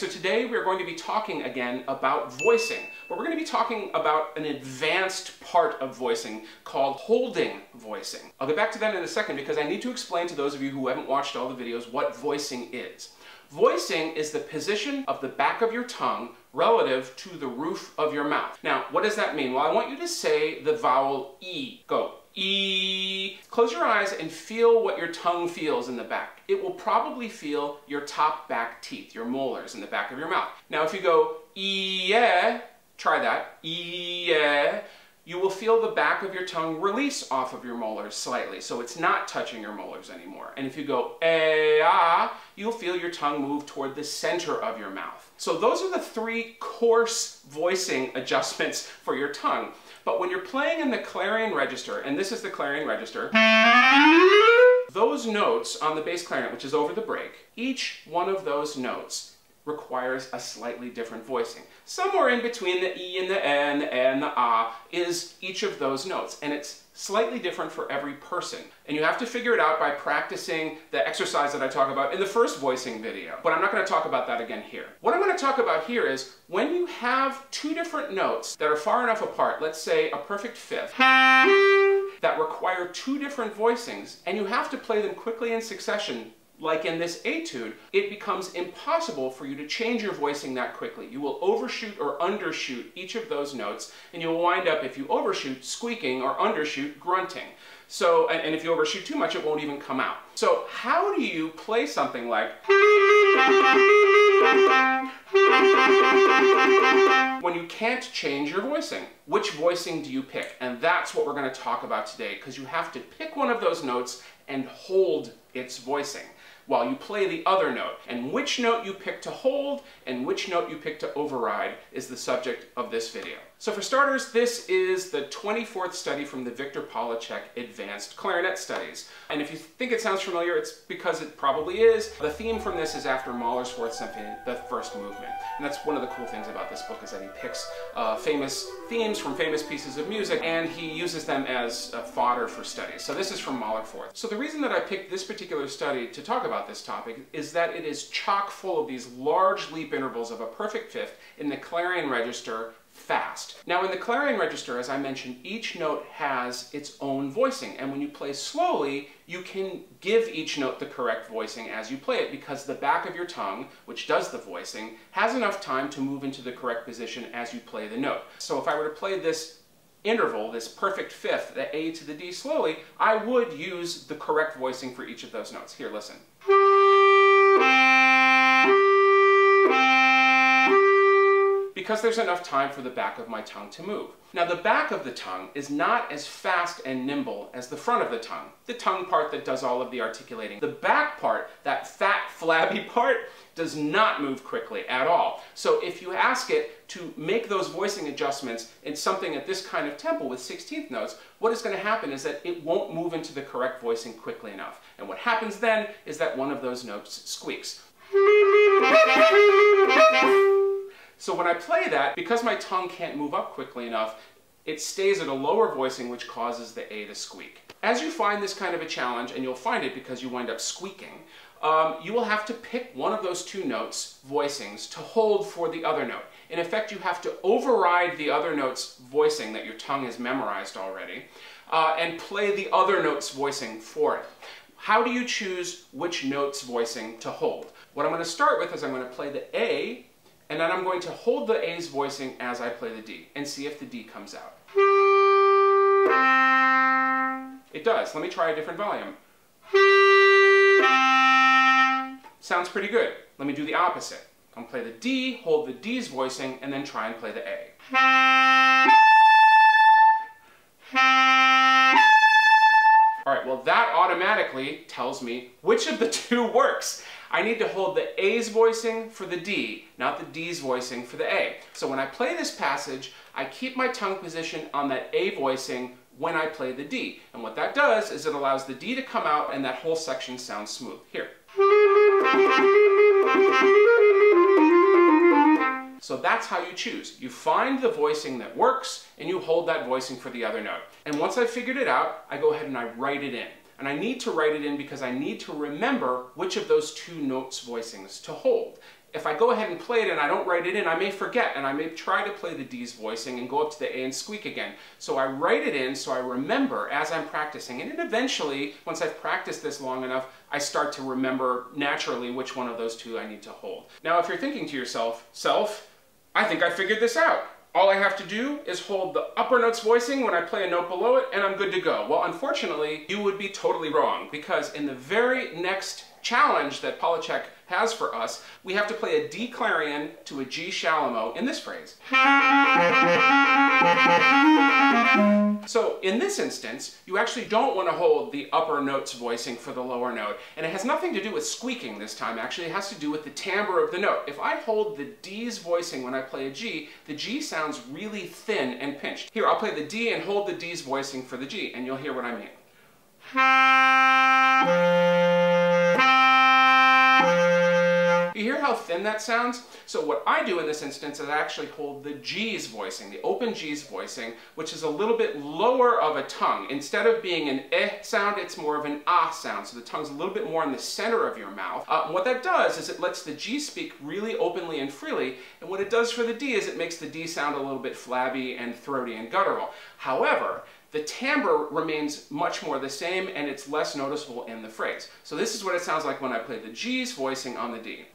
so today we're going to be talking again about voicing, but we're going to be talking about an advanced part of voicing called holding voicing. I'll get back to that in a second because I need to explain to those of you who haven't watched all the videos what voicing is. Voicing is the position of the back of your tongue relative to the roof of your mouth. Now, what does that mean? Well, I want you to say the vowel E. Go. E. Close your eyes and feel what your tongue feels in the back. It will probably feel your top back teeth, your molars in the back of your mouth. Now, if you go E, try that. E, you will feel the back of your tongue release off of your molars slightly, so it's not touching your molars anymore. And if you go eh, ah, you'll feel your tongue move toward the center of your mouth. So those are the three coarse voicing adjustments for your tongue. But when you're playing in the clarion register, and this is the clarion register, those notes on the bass clarinet, which is over the break, each one of those notes requires a slightly different voicing. Somewhere in between the E and the N, and the Ah is each of those notes, and it's slightly different for every person. And you have to figure it out by practicing the exercise that I talk about in the first voicing video. But I'm not going to talk about that again here. What I'm going to talk about here is when you have two different notes that are far enough apart, let's say a perfect fifth, that require two different voicings, and you have to play them quickly in succession like in this etude, it becomes impossible for you to change your voicing that quickly. You will overshoot or undershoot each of those notes, and you'll wind up, if you overshoot, squeaking, or undershoot, grunting. So, and, and if you overshoot too much, it won't even come out. So how do you play something like when you can't change your voicing? Which voicing do you pick? And that's what we're going to talk about today, because you have to pick one of those notes and hold its voicing while you play the other note. And which note you pick to hold and which note you pick to override is the subject of this video. So for starters, this is the 24th study from the Victor Polatschek Advanced Clarinet Studies. And if you think it sounds familiar, it's because it probably is. The theme from this is after Mahler's Fourth Symphony, the first movement. And that's one of the cool things about this book is that he picks uh, famous themes from famous pieces of music and he uses them as uh, fodder for studies. So this is from Mahler Fourth. So the reason that I picked this particular study to talk about this topic is that it is chock full of these large leap intervals of a perfect fifth in the clarion register fast. Now in the clarion register, as I mentioned, each note has its own voicing, and when you play slowly, you can give each note the correct voicing as you play it because the back of your tongue, which does the voicing, has enough time to move into the correct position as you play the note. So if I were to play this interval, this perfect fifth, the A to the D slowly, I would use the correct voicing for each of those notes. Here, listen. Because there's enough time for the back of my tongue to move. Now the back of the tongue is not as fast and nimble as the front of the tongue, the tongue part that does all of the articulating. The back part, that fat flabby part, does not move quickly at all. So if you ask it to make those voicing adjustments in something at this kind of tempo with 16th notes, what is going to happen is that it won't move into the correct voicing quickly enough. And what happens then is that one of those notes squeaks. So when I play that, because my tongue can't move up quickly enough, it stays at a lower voicing which causes the A to squeak. As you find this kind of a challenge, and you'll find it because you wind up squeaking, um, you will have to pick one of those two notes, voicings, to hold for the other note. In effect, you have to override the other note's voicing that your tongue has memorized already, uh, and play the other note's voicing for it. How do you choose which note's voicing to hold? What I'm going to start with is I'm going to play the A and then I'm going to hold the A's voicing as I play the D and see if the D comes out. It does. Let me try a different volume. Sounds pretty good. Let me do the opposite. I'm going to play the D, hold the D's voicing, and then try and play the A. All right, well that automatically tells me which of the two works. I need to hold the A's voicing for the D, not the D's voicing for the A. So when I play this passage, I keep my tongue position on that A voicing when I play the D. And what that does is it allows the D to come out and that whole section sounds smooth. Here. So that's how you choose. You find the voicing that works and you hold that voicing for the other note. And once I've figured it out, I go ahead and I write it in. And I need to write it in because I need to remember which of those two notes voicings to hold. if I go ahead and play it and I don't write it in, I may forget and I may try to play the D's voicing and go up to the A and squeak again. So I write it in so I remember as I'm practicing. And then eventually, once I've practiced this long enough, I start to remember naturally which one of those two I need to hold. Now, if you're thinking to yourself, self, I think I figured this out. All I have to do is hold the upper notes voicing when I play a note below it, and I'm good to go. Well, unfortunately, you would be totally wrong, because in the very next challenge that Polatschek has for us, we have to play a D clarion to a G shallow in this phrase. So in this instance, you actually don't want to hold the upper notes voicing for the lower note. And it has nothing to do with squeaking this time, actually. It has to do with the timbre of the note. If I hold the D's voicing when I play a G, the G sounds really thin and pinched. Here, I'll play the D and hold the D's voicing for the G, and you'll hear what I mean. You hear how thin that sounds? So what I do in this instance is I actually hold the G's voicing, the open G's voicing, which is a little bit lower of a tongue. Instead of being an eh sound, it's more of an ah sound. So the tongue's a little bit more in the center of your mouth. Uh, what that does is it lets the G speak really openly and freely. And what it does for the D is it makes the D sound a little bit flabby and throaty and guttural. However, the timbre remains much more the same and it's less noticeable in the phrase. So this is what it sounds like when I play the G's voicing on the D.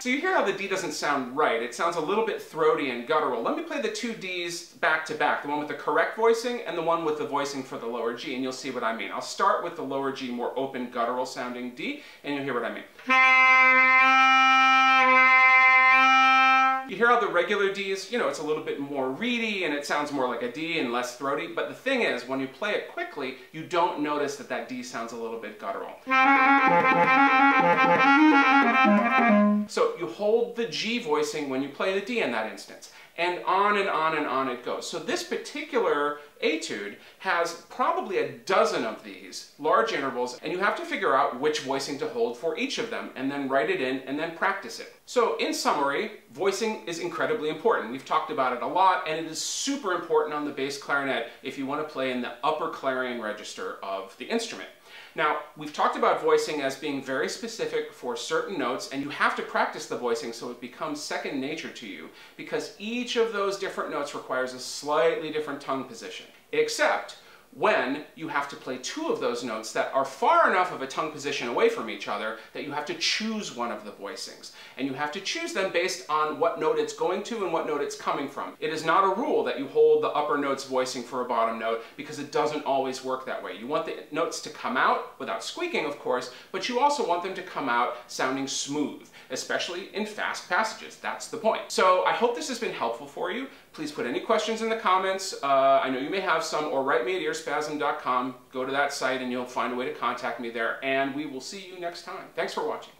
So you hear how the D doesn't sound right. It sounds a little bit throaty and guttural. Let me play the two Ds back to back, the one with the correct voicing and the one with the voicing for the lower G, and you'll see what I mean. I'll start with the lower G, more open, guttural sounding D, and you'll hear what I mean. You hear all the regular Ds, you know, it's a little bit more reedy and it sounds more like a D and less throaty, but the thing is, when you play it quickly, you don't notice that that D sounds a little bit guttural. So you hold the G voicing when you play the D in that instance and on and on and on it goes. So this particular etude has probably a dozen of these large intervals and you have to figure out which voicing to hold for each of them and then write it in and then practice it. So in summary, voicing is incredibly important. We've talked about it a lot and it is super important on the bass clarinet if you want to play in the upper clarion register of the instrument. Now, we've talked about voicing as being very specific for certain notes, and you have to practice the voicing so it becomes second nature to you, because each of those different notes requires a slightly different tongue position. Except when you have to play two of those notes that are far enough of a tongue position away from each other that you have to choose one of the voicings. And you have to choose them based on what note it's going to and what note it's coming from. It is not a rule that you hold the upper note's voicing for a bottom note because it doesn't always work that way. You want the notes to come out without squeaking, of course, but you also want them to come out sounding smooth, especially in fast passages. That's the point. So I hope this has been helpful for you. Please put any questions in the comments. Uh, I know you may have some, or write me at earspasm.com. Go to that site and you'll find a way to contact me there. And we will see you next time. Thanks for watching.